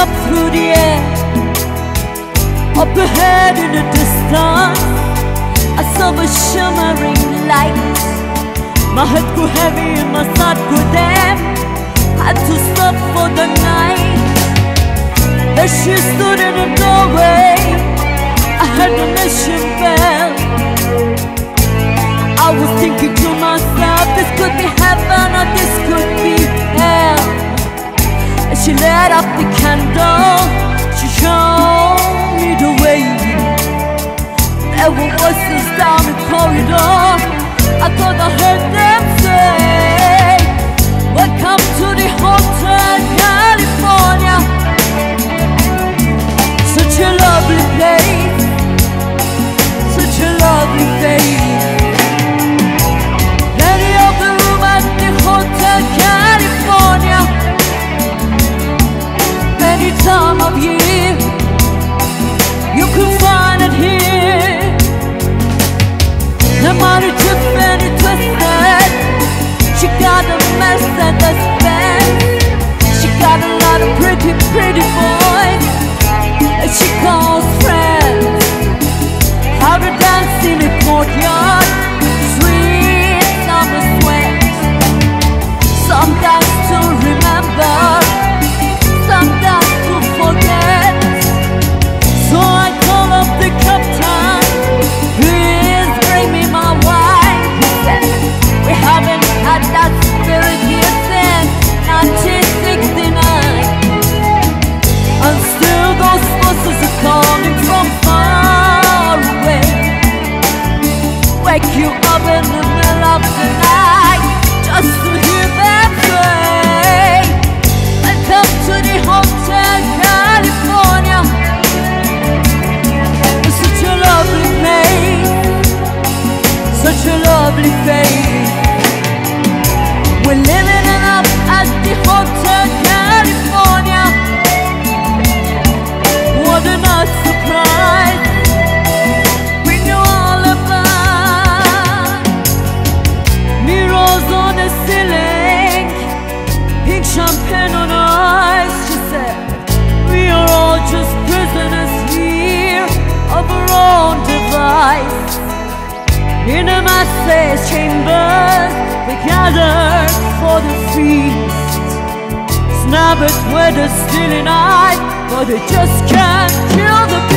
Up through the air. Up ahead in the distance, I saw a shimmering light. My head grew heavy and my heart grew dim. Had to stop for the night. There she stood in the doorway. I heard the mission bell. I was thinking to lit up the candle, she showed me the way. There were voices down the corridor. I thought I heard them say, Welcome to the Hotel California. Such a lovely Wake you up a massage chambers, we gather for the feast. Snappers were the stealing eye, but they just can't kill the